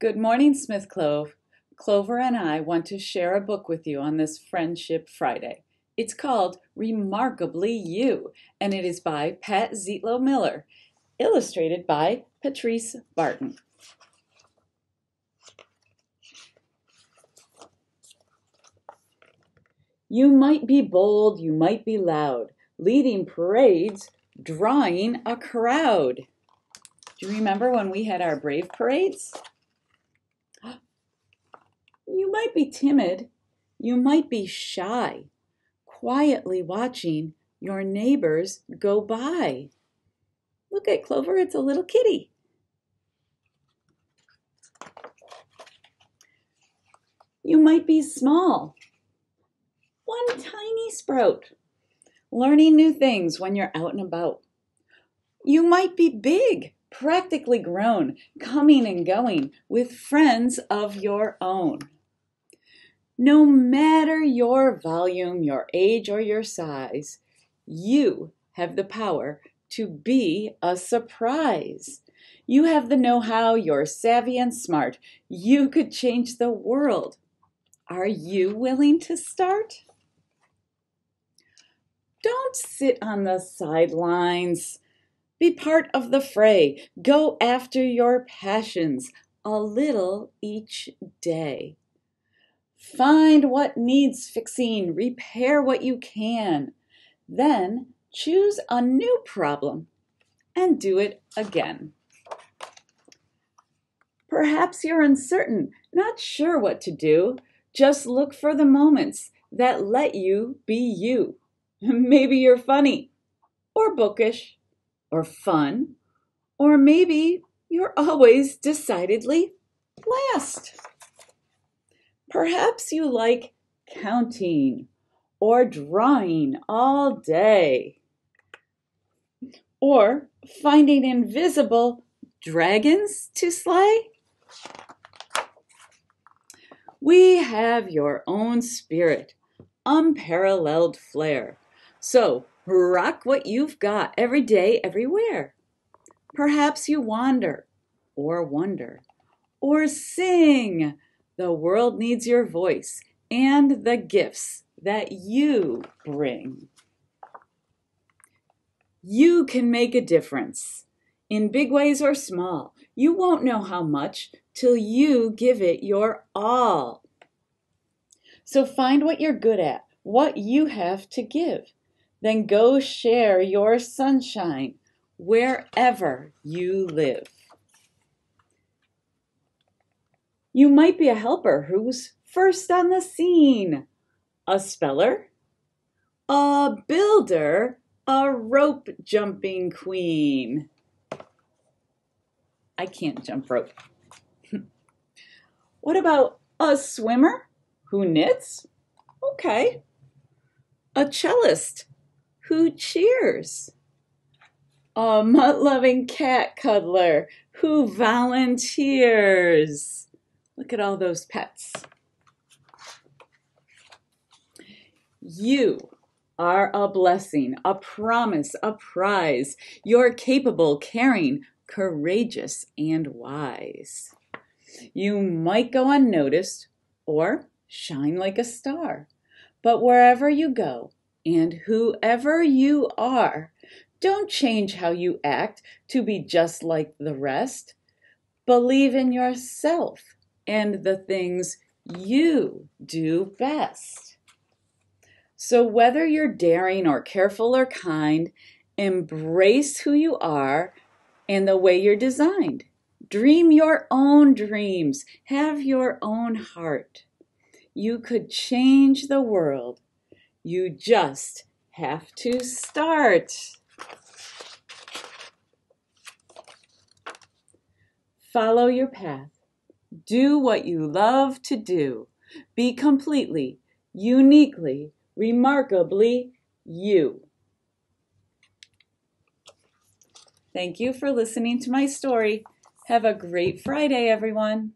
Good morning, Smith Clove. Clover and I want to share a book with you on this Friendship Friday. It's called Remarkably You, and it is by Pat Zietlow Miller, illustrated by Patrice Barton. You might be bold, you might be loud, leading parades, drawing a crowd. Do you remember when we had our brave parades? Might be timid, you might be shy, quietly watching your neighbors go by. Look at Clover, it's a little kitty. You might be small, one tiny sprout, learning new things when you're out and about. You might be big, practically grown, coming and going with friends of your own. No matter your volume, your age, or your size, you have the power to be a surprise. You have the know how, you're savvy and smart. You could change the world. Are you willing to start? Don't sit on the sidelines. Be part of the fray. Go after your passions a little each day. Find what needs fixing, repair what you can. Then choose a new problem and do it again. Perhaps you're uncertain, not sure what to do. Just look for the moments that let you be you. Maybe you're funny, or bookish, or fun, or maybe you're always decidedly last. Perhaps you like counting or drawing all day, or finding invisible dragons to slay. We have your own spirit, unparalleled flair. So rock what you've got every day, everywhere. Perhaps you wander or wonder or sing the world needs your voice and the gifts that you bring. You can make a difference in big ways or small. You won't know how much till you give it your all. So find what you're good at, what you have to give. Then go share your sunshine wherever you live. You might be a helper who's first on the scene, a speller, a builder, a rope jumping queen. I can't jump rope. what about a swimmer who knits? Okay. A cellist who cheers. A mutt loving cat cuddler who volunteers. Look at all those pets. You are a blessing, a promise, a prize. You're capable, caring, courageous, and wise. You might go unnoticed or shine like a star, but wherever you go and whoever you are, don't change how you act to be just like the rest. Believe in yourself and the things you do best. So, whether you're daring or careful or kind, embrace who you are and the way you're designed. Dream your own dreams, have your own heart. You could change the world. You just have to start. Follow your path. Do what you love to do. Be completely, uniquely, remarkably you. Thank you for listening to my story. Have a great Friday, everyone.